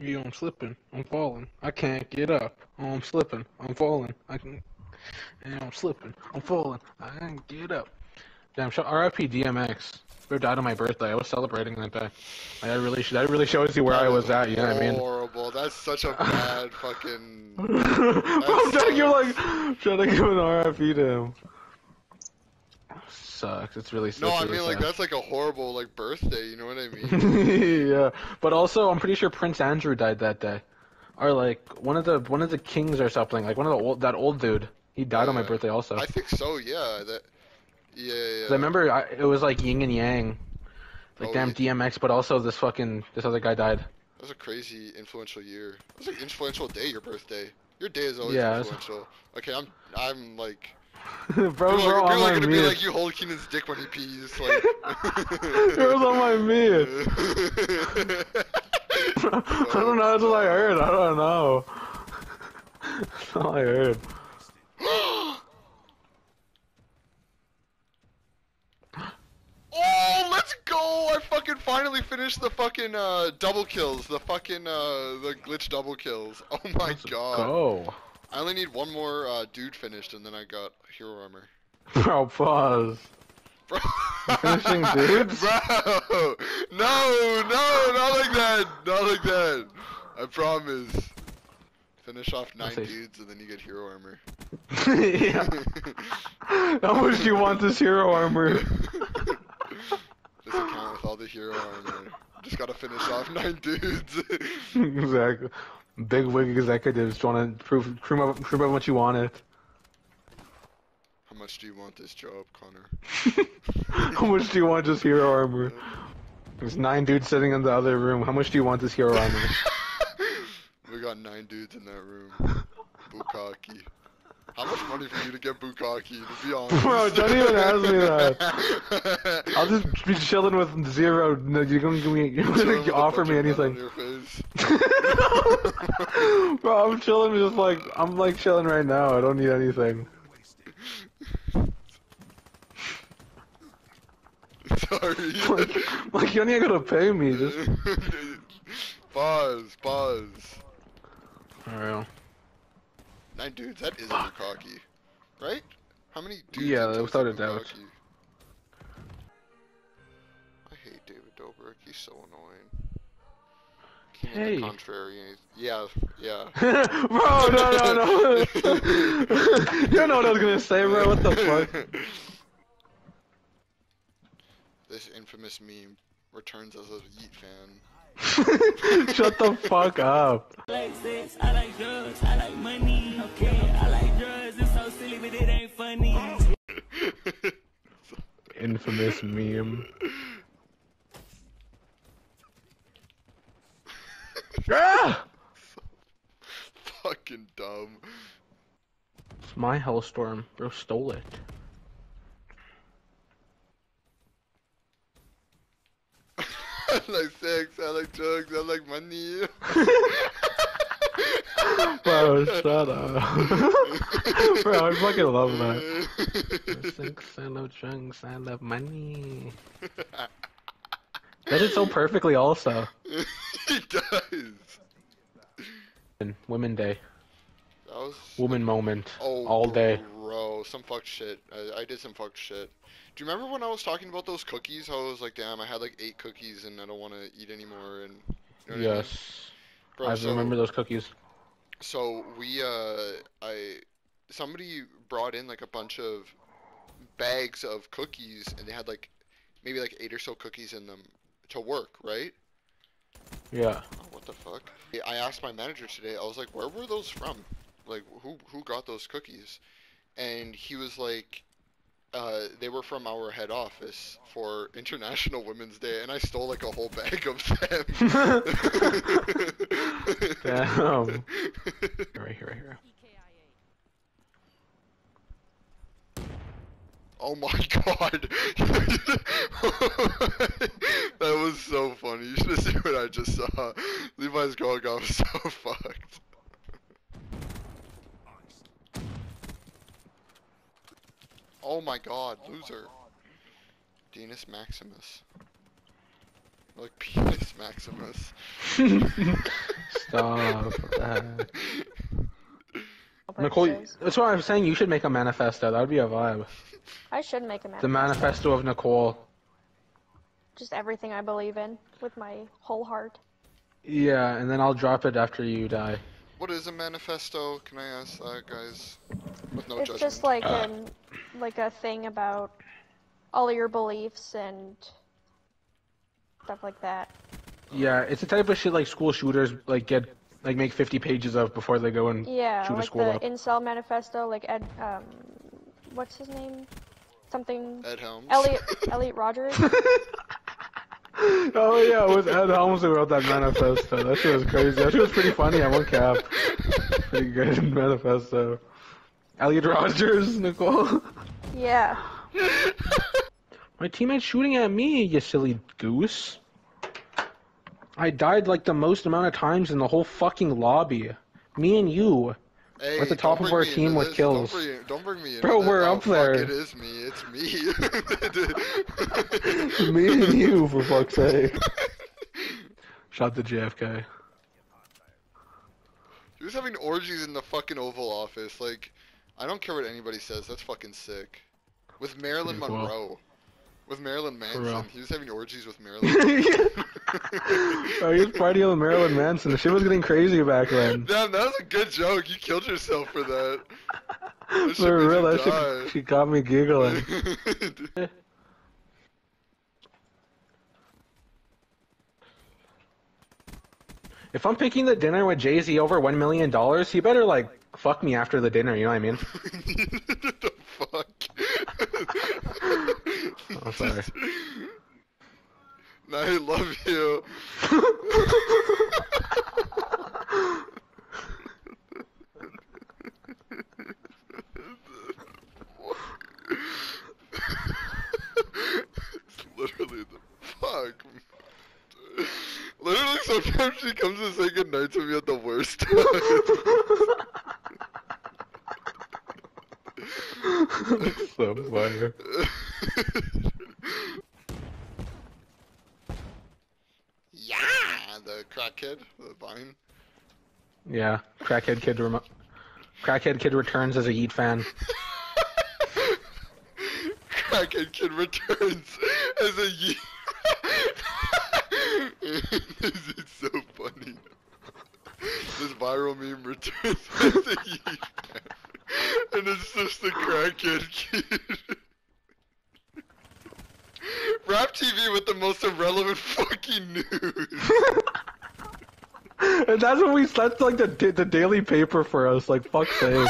Yo, I'm slipping. I'm falling. I can't get up. Oh, I'm slipping. I'm falling. I can. And I'm slipping. I'm falling. I can't get up. Damn. Show RIP DMX. Who died on my birthday? I was celebrating that day. Like, that really, that really shows you where I was at. You know what I mean? Horrible. That's such a bad fucking. I'm trying to give like, trying to give an RIP to him. Sucks. It's really. No, I mean like sad. that's like a horrible like birthday. You know what I mean? yeah, but also I'm pretty sure Prince Andrew died that day, or like one of the one of the kings or something. Like one of the old that old dude. He died on my birthday also. I think so. Yeah. That. Yeah. yeah. I remember I, it was like yin and yang. Like Oh, damn yeah. DMX, but also this fucking this other guy died. That was a crazy influential year. It was an influential day. Your birthday. Your day is always Yeah, influential. Okay, I'm I'm like bro, bro, are, on people my gonna be like you hold Keenan's dick when he pees. Like. it was on my meat. I don't know. That's what I heard. I don't know. That's all I heard. Oh, let's go! I fucking finally finished the fucking uh, double kills, the fucking uh, the glitch double kills. Oh my Let's god! go. I only need one more uh, dude finished, and then I got hero armor. Bro, pause. Bro, finishing dudes? Bro, no, no, not like that, not like that. I promise. Finish off nine dudes, and then you get hero armor. yeah. How much do you want this hero armor? This account with all the hero armor. Just gotta finish off nine dudes. exactly. Big wig executives want to prove prove up, prove up what you wanted. How much do you want this job, Connor? How much do you want this hero armor? There's nine dudes sitting in the other room. How much do you want this hero armor? we got nine dudes in that room. bukkake. How much money for you to get bukkake, to be honest? Bro, don't even ask me that. I'll just be chilling with zero. No, you're gonna. You're gonna offer me of men on anything. Bro, I'm chilling. Just like I'm like chilling right now. I don't need anything. Sorry. Like, like you ain't gonna pay me. Just. pause, pause. Alright. Nine dudes, that is bukkake. Right? How many dudes? Yeah, without a doubt. bukkake? I hate David Dobrik, he's so annoying. Keenan Hey. the contrary, yeah, yeah. bro, no, no, no. you know what I was gonna say, bro. What the fuck? this infamous meme returns as a Yeat fan. Shut the fuck up. I like sex, I like drugs, I like money. Okay, I like drugs, it's so silly, but it ain't funny. Infamous meme. Ah! Fucking dumb. It's my Hellstorm. Bro stole it. I like sex, I like drugs, I like money. Bro, shut up. Bro, I fucking love that. Six, I love drugs, I love money. That is so perfectly also. he does. And Women Day. That was Woman moment. oh, all day. Bro, some fucked shit. I, I did some fucked shit. Do you remember when I was talking about those cookies? How I was like, damn, I had like eight cookies and I don't want to eat anymore. And you know what I mean? Yes. Bro, I so, remember those cookies. So we, uh, I, somebody brought in like a bunch of bags of cookies, and they had like maybe like eight or so cookies in them to work, right? Yeah. Oh, what the fuck? I asked my manager today. I was like, "Where were those from? Like, who who got those cookies?" And he was like, uh, "They were from our head office for International Women's Day." And I stole like a whole bag of them. Damn. Right here, right here. Oh my god! that was so funny. You should have seen what I just saw. Levi's going off so fucked. Oh my god, oh loser. Venus Maximus. Like Penis Maximus. Stop. What the heck? for Nicole, purposes. that's what I'm saying. You should make a manifesto. That would be a vibe. I should make a manifesto. The manifesto. manifesto of Nicole. Just everything I believe in with my whole heart. Yeah, and then I'll drop it after you die. What is a manifesto? Can I ask that, guys? With no it's judgment. just like uh. an like a thing about all your beliefs and stuff like that. Yeah, it's the type of shit like school shooters like get like make 50 pages of before they go and Yeah, shoot a like school the up. incel manifesto, like Ed, um, what's his name? Something. Ed Helms. Elliot Elliot Rogers. oh yeah, it was Ed Helms who wrote that manifesto. That shit was crazy. That shit was pretty funny. I won't cap. Pretty good manifesto. Elliot Rogers, Nicole. yeah. My teammate's shooting at me, you silly goose. I died like the most amount of times in the whole fucking lobby. Me and you. Hey, at the top of our team with this. kills. Don't bring, don't bring me into Bro, this. we're Oh, up fuck, there. It is me. It's me. me and you, for fuck's sake. Shot the JFK. He was having orgies in the fucking Oval Office. Like, I don't care what anybody says. That's fucking sick. With Marilyn. Monroe. With Marilyn. Manson. He was having orgies with Marilyn. oh, he was partying with Marilyn Manson. The shit was getting crazy back then. Damn, that was a good joke. You killed yourself for that. That For real, that shit, she got me giggling. If I'm picking the dinner with Jay Z over one million dollars, he better like fuck me after the dinner. You know what I mean? the fuck? Oh, sorry. I love you. literally the fuck. Literally, sometimes she comes to say goodnight to me at the worst time. so funny. yeah, the crackhead, the vine. Yeah, crackhead kid. Remo- crackhead kid returns as a Yeat fan. Crackhead Kid returns as a ye- this is so funny. This viral meme returns as a Yeat and it's just the crackhead kid. Rap TV with the most irrelevant fucking news. And that's what we. That's like the the daily paper for us. Like fuck sake.